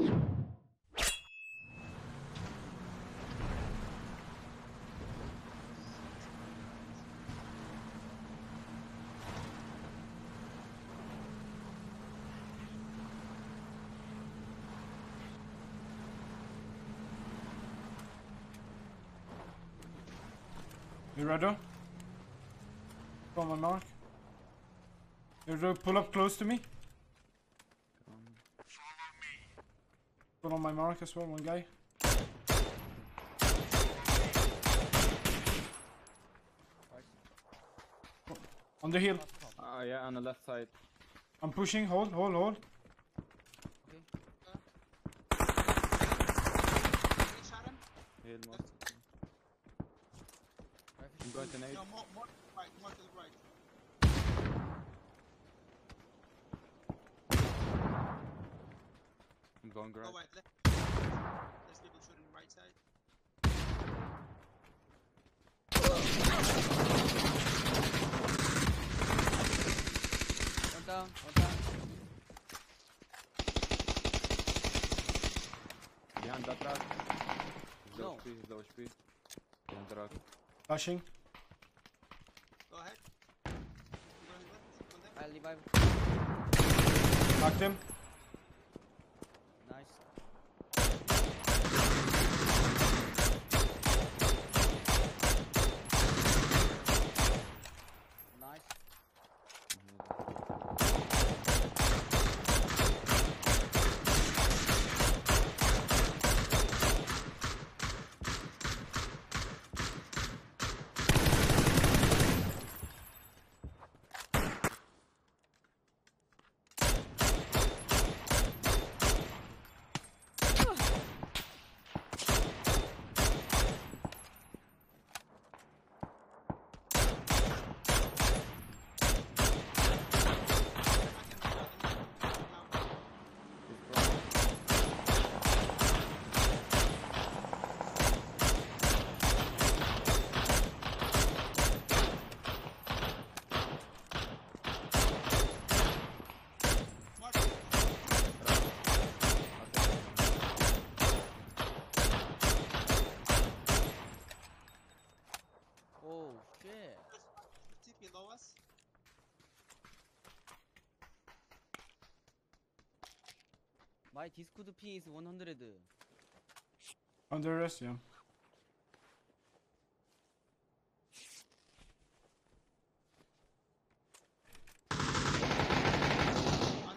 You ready? From my mark. You ready? Pull up close to me. Pull on my mark as well, one guy. On the hill. Ah, yeah, on the left side. I'm pushing. Hold, hold, hold. We shot him. Heal most. I'm going to nade. No, more, more to the right, more to the right. I'm going Go garage. right, left. There's people shooting right side. One down, one down. Behind that rock. He's low HP, he's low HP. Behind the rock. Flashing. Go ahead. I'm going left. Go left. I'll revive. Knocked him. Nice. Nice. Mark. Oh shit. TP below us. My Discord ping is 100. Under rest, yeah. On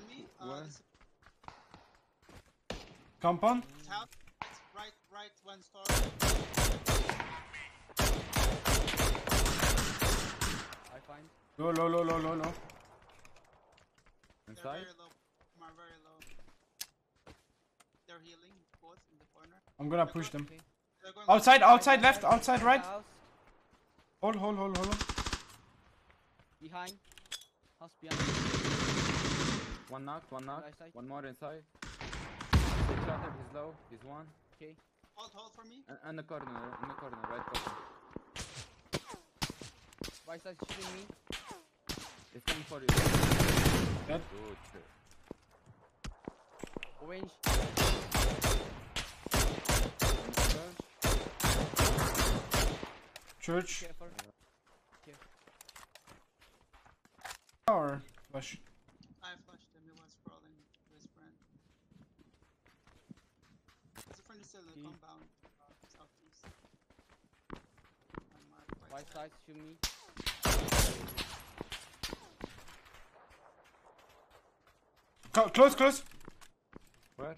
me. Uh, Where? this Compound. house. Right, right, one store. I find. Low, low, low, low, low, low. They're Inside? very low. Are very low. They're healing, both in the corner. I'm gonna push them. Okay. They're going Outside, left. outside, left, outside, right. House. Hold, hold, hold, hold. Behind. House behind. One knocked, one knocked. Right. One more inside. He's shattered, he's low. He's one. Okay. Hold, hold for me. And, and the corner, in the corner, right corner. Right side shooting me. He's coming for you. Dead. Good. Orange. Church. Careful. Or flash. I flushed him. He was crawling to his friend. His friend is still in the Okay. compound. Southeast. On my Right side shoot me. Co- close, close. Where?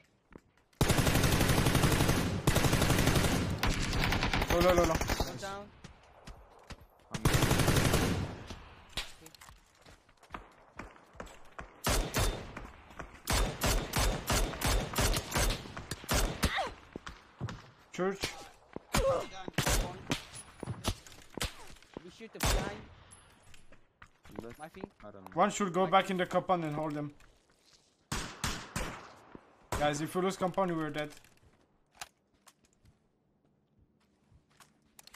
Oh, low, low, low, low. One down. I'm Church. We shoot the behind. left. My feet. I don't know. One should go back in the compound and hold them. Guys, if we lose compound, we're dead.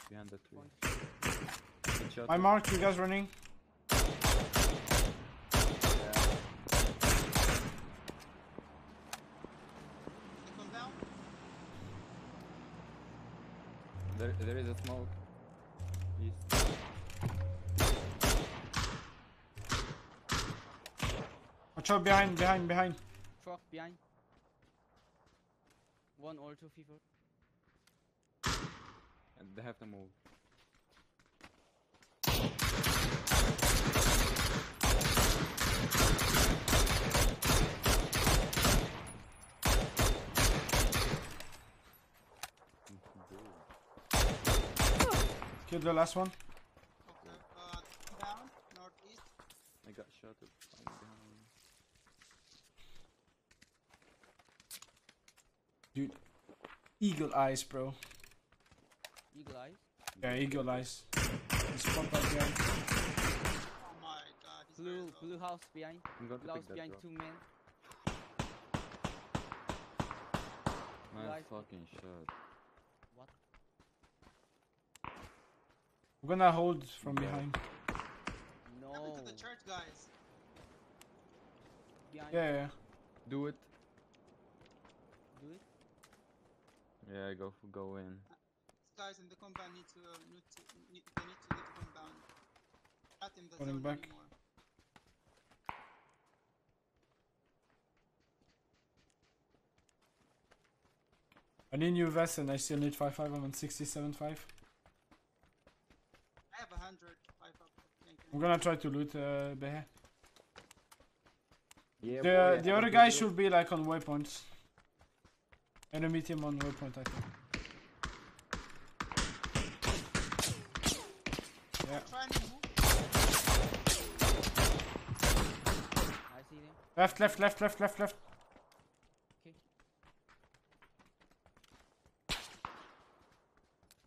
Behind the tree. Good shot. My mark, you guys running. Yeah. There, there is a smoke. East. Watch out behind, behind, behind. Truck behind. One or two people. And they have to move. Kill the last one. Okay. Uh, down, northeast. I got shot at from. Dude. Eagle eyes, bro. Eagle eyes. Yeah, eagle eyes. He's spot out behind. Oh my god, Blue blue house behind. I'm going to Blue house behind drop. two men. Nice Guys. fucking shot. We're gonna hold from behind. No. Happened to the church guys. Behind. Yeah, yeah. Do it. Do it. Yeah, go go in. These guys in the compound need to, uh, need to need, they need to leave the compound. Not in the Falling zone back. anymore. I need new vest and I still need 5.5. I'm on 67.5. I have a hundred. Five up. Thank you. I'm gonna try to loot uh, Behe. Yeah, The, the other guy should be like on waypoints. Enemy team on waypoint, I think. Yeah. Try and move. I see. Left, left, left, left, left, left.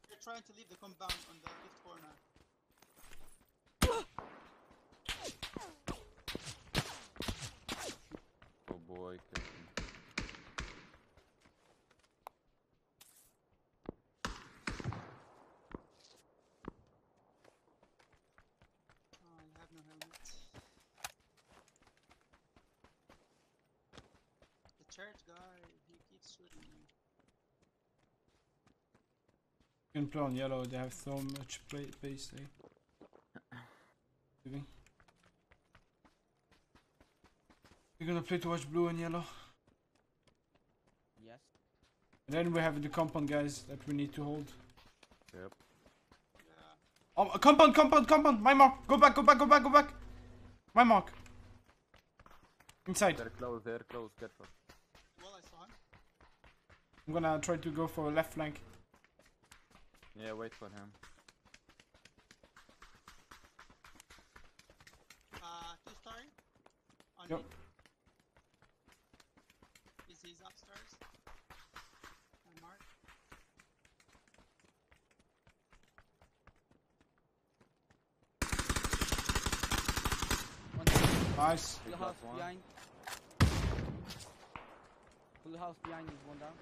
They're trying to leave the compound on the left corner. Oh boy, Captain. Oh, I have no helmet. The church guy, he keeps shooting me. You can play on yellow, they have so much play base, eh? Leaving. We're gonna play towards blue and yellow. Yes. And then we have the compound guys that we need to hold. Yep. Oh, compound, compound, compound! My mark! Go back, go back, go back, go back! My mark! Inside. They're close, they're close, careful. I'm gonna try to go for left flank. Yeah, wait for him. Uh, two story. On Yep. me. Is he's upstairs? My mark. Nice. Blue house one. behind. Blue house behind is one down.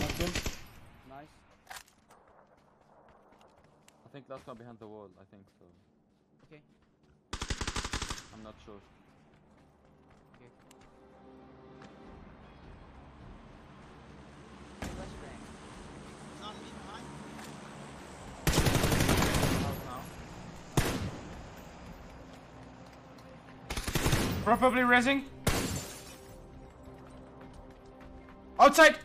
Knocked him. Nice. I think last one behind the wall, I think so. Okay. I'm not sure. Okay. Flashbang. He's behind. Probably raising. Outside!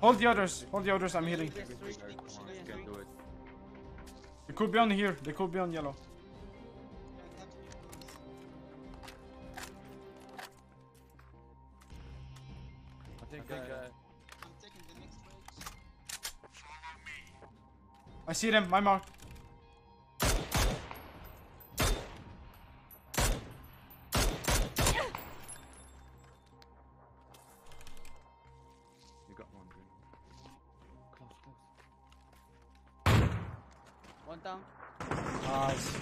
Hold the others. Hold the others. I'm healing. Yes, three. Guys, come on, Three you and can three. do it. They could be on here. They could be on yellow. Yeah, they have to be close. I think, think, uh, I'm taking the next wave. I see them. My mark. One down. Nice.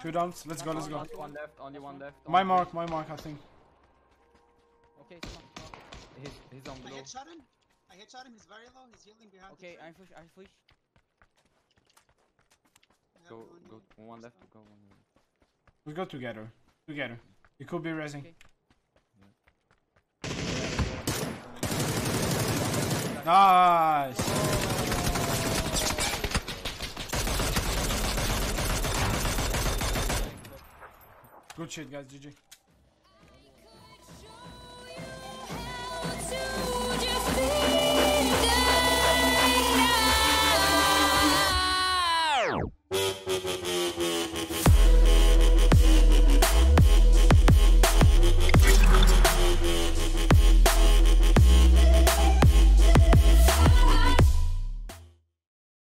Two downs. Let's go. Let's go. Last one left, only one left. My on mark. My mark. I think. Okay, come on. Come on. He's, he's on I blue. headshot him. I I headshot him. He's very low. He's healing behind Okay, the I tree. push, I push. Go, go, healing. one left, go. go one left. We go together. Together. It could be resing. Okay. Nice. Good shit, guys. GG.